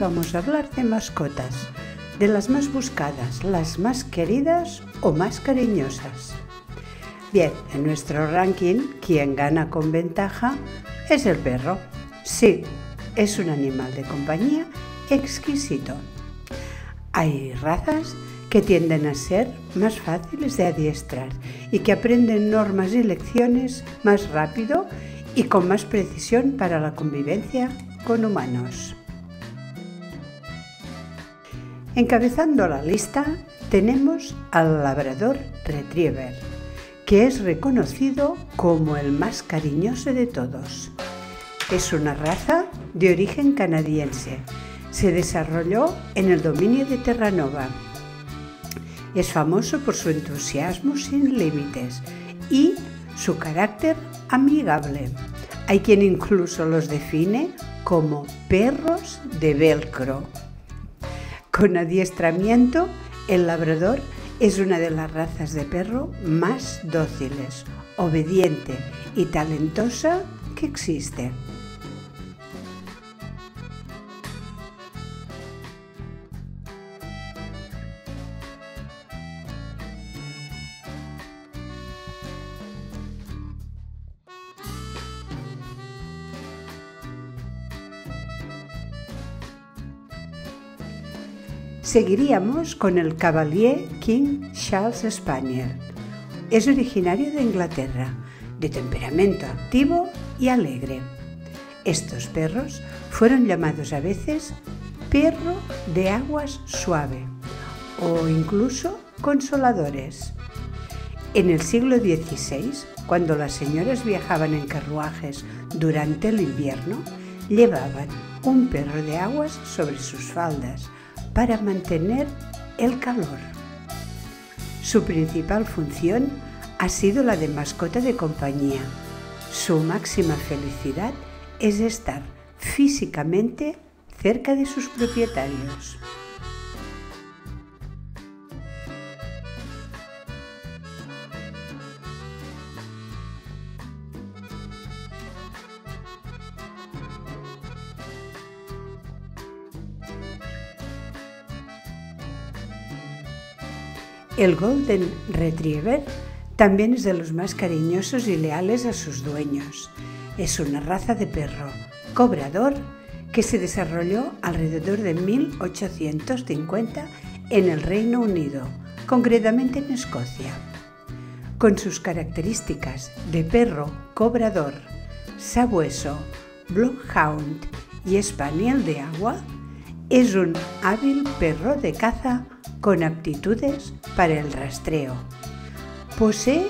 vamos a hablar de mascotas, de las más buscadas, las más queridas o más cariñosas. Bien, en nuestro ranking, quien gana con ventaja es el perro. Sí, es un animal de compañía exquisito. Hay razas que tienden a ser más fáciles de adiestrar y que aprenden normas y lecciones más rápido y con más precisión para la convivencia con humanos. Encabezando la lista tenemos al labrador retriever, que es reconocido como el más cariñoso de todos. Es una raza de origen canadiense. Se desarrolló en el dominio de Terranova. Es famoso por su entusiasmo sin límites y su carácter amigable. Hay quien incluso los define como perros de velcro. Con adiestramiento, el labrador es una de las razas de perro más dóciles, obediente y talentosa que existe. Seguiríamos con el Cavalier King Charles Spaniel. Es originario de Inglaterra, de temperamento activo y alegre. Estos perros fueron llamados a veces perro de aguas suave o incluso consoladores. En el siglo XVI, cuando las señoras viajaban en carruajes durante el invierno, llevaban un perro de aguas sobre sus faldas para mantener el calor. Su principal función ha sido la de mascota de compañía. Su máxima felicidad es estar físicamente cerca de sus propietarios. El Golden Retriever también es de los más cariñosos y leales a sus dueños. Es una raza de perro cobrador que se desarrolló alrededor de 1850 en el Reino Unido, concretamente en Escocia. Con sus características de perro cobrador, sabueso, bloodhound y spaniel de agua, es un hábil perro de caza con aptitudes para el rastreo. Posee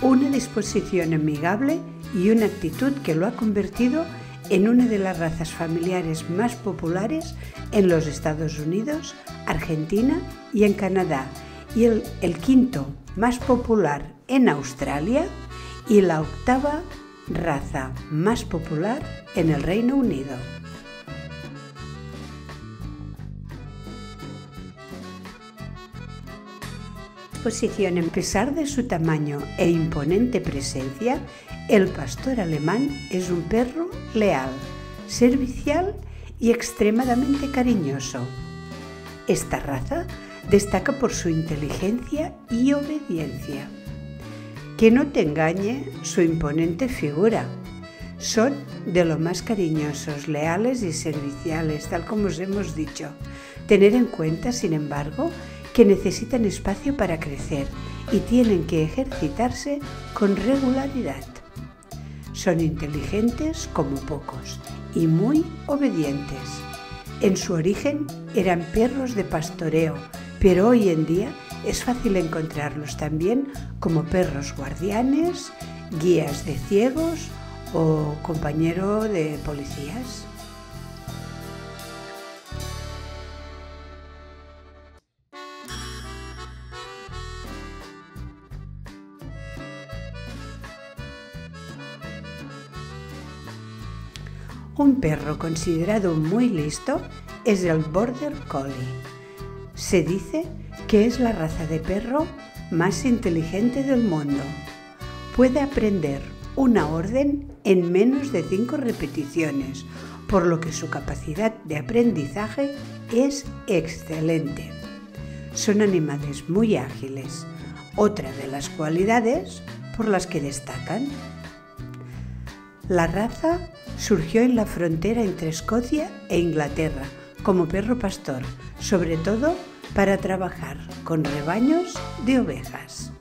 una disposición amigable y una actitud que lo ha convertido en una de las razas familiares más populares en los Estados Unidos, Argentina y en Canadá, y el, quinto más popular en Australia y la octava raza más popular en el Reino Unido. Exposición, a pesar de su tamaño e imponente presencia, el pastor alemán es un perro leal, servicial y extremadamente cariñoso. Esta raza destaca por su inteligencia y obediencia. Que no te engañe su imponente figura. Son de lo más cariñosos, leales y serviciales, tal como os hemos dicho. Tener en cuenta, sin embargo, que necesitan espacio para crecer y tienen que ejercitarse con regularidad. Son inteligentes como pocos y muy obedientes. En su origen eran perros de pastoreo, pero hoy en día es fácil encontrarlos también como perros guardianes, guías de ciegos o compañero de policías. Un perro considerado muy listo es el Border Collie. Se dice que es la raza de perro más inteligente del mundo. Puede aprender una orden en menos de cinco repeticiones, por lo que su capacidad de aprendizaje es excelente. Son animales muy ágiles, otra de las cualidades por las que destacan. La raza surgió en la frontera entre Escocia e Inglaterra como perro pastor, sobre todo para trabajar con rebaños de ovejas.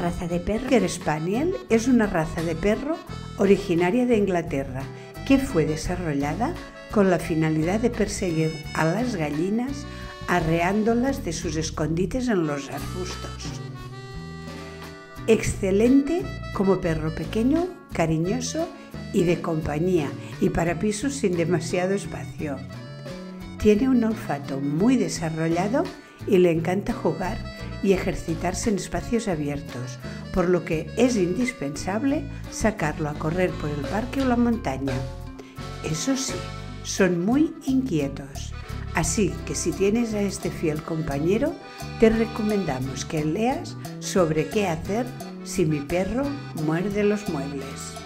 Raza de perro Spaniel es una raza de perro originaria de Inglaterra que fue desarrollada con la finalidad de perseguir a las gallinas arreándolas de sus escondites en los arbustos. Excelente como perro pequeño, cariñoso y de compañía y para pisos sin demasiado espacio. Tiene un olfato muy desarrollado y le encanta jugar y ejercitarse en espacios abiertos, por lo que es indispensable sacarlo a correr por el parque o la montaña. Eso sí, son muy inquietos, así que si tienes a este fiel compañero, te recomendamos que leas sobre qué hacer si mi perro muerde los muebles.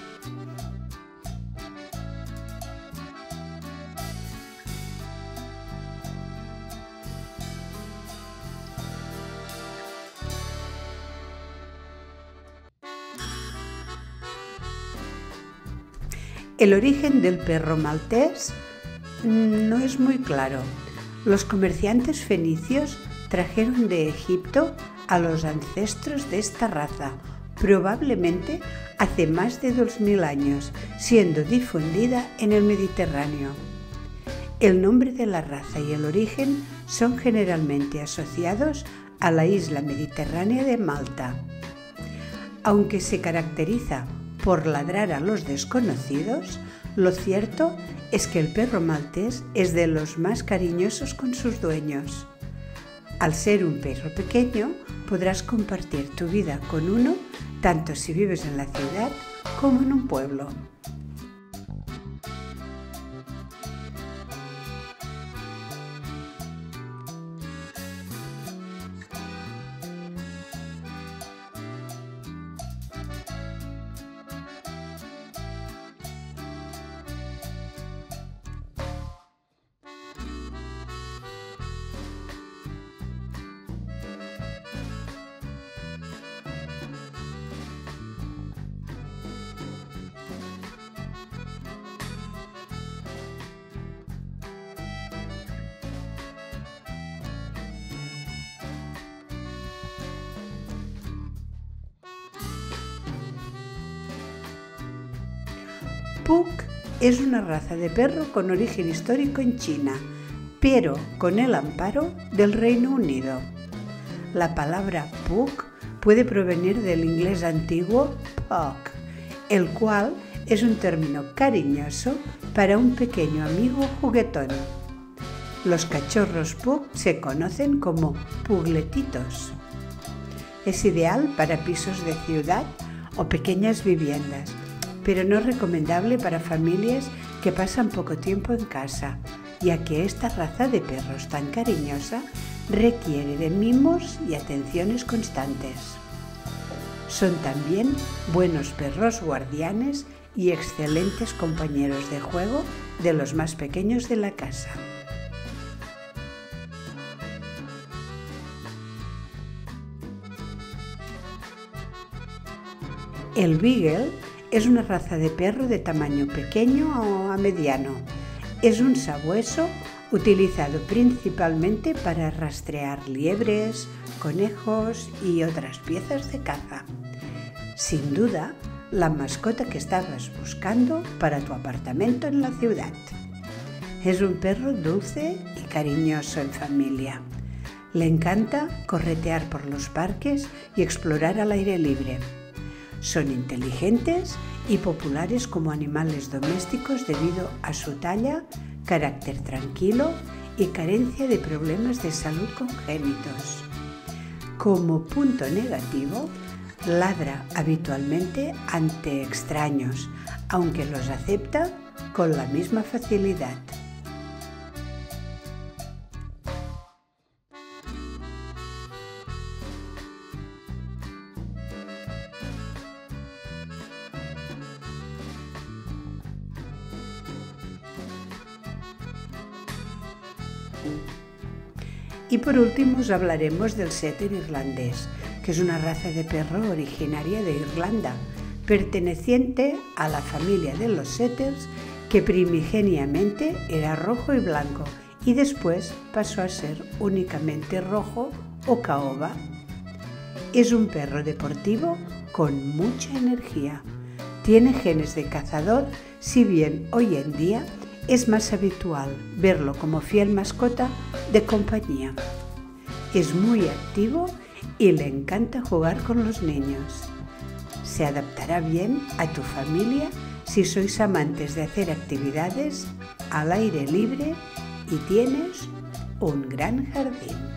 El origen del perro maltés no es muy claro. Los comerciantes fenicios trajeron de Egipto a los ancestros de esta raza, probablemente hace más de 2.000 años, siendo difundida en el Mediterráneo. El nombre de la raza y el origen son generalmente asociados a la isla mediterránea de Malta. Aunque se caracteriza por ladrar a los desconocidos, lo cierto es que el perro maltés es de los más cariñosos con sus dueños. Al ser un perro pequeño, podrás compartir tu vida con uno tanto si vives en la ciudad como en un pueblo. Pug es una raza de perro con origen histórico en China, pero con el amparo del Reino Unido. La palabra Pug puede provenir del inglés antiguo pug, el cual es un término cariñoso para un pequeño amigo juguetón. Los cachorros pug se conocen como pugletitos. Es ideal para pisos de ciudad o pequeñas viviendas pero no recomendable para familias que pasan poco tiempo en casa, ya que esta raza de perros tan cariñosa requiere de mimos y atenciones constantes. Son también buenos perros guardianes y excelentes compañeros de juego de los más pequeños de la casa. El Beagle es una raza de perro de tamaño pequeño a mediano. Es un sabueso utilizado principalmente para rastrear liebres, conejos y otras piezas de caza. Sin duda, la mascota que estabas buscando para tu apartamento en la ciudad. Es un perro dulce y cariñoso en familia. Le encanta corretear por los parques y explorar al aire libre. Son inteligentes y populares como animales domésticos debido a su talla, carácter tranquilo y carencia de problemas de salud congénitos. Como punto negativo, ladra habitualmente ante extraños, aunque los acepta con la misma facilidad. Por último os hablaremos del setter irlandés, que es una raza de perro originaria de Irlanda, perteneciente a la familia de los setters que primigeniamente era rojo y blanco y después pasó a ser únicamente rojo o caoba. Es un perro deportivo con mucha energía. Tiene genes de cazador, si bien hoy en día es más habitual verlo como fiel mascota de compañía. Es muy activo y le encanta jugar con los niños. Se adaptará bien a tu familia si sois amantes de hacer actividades al aire libre y tienes un gran jardín.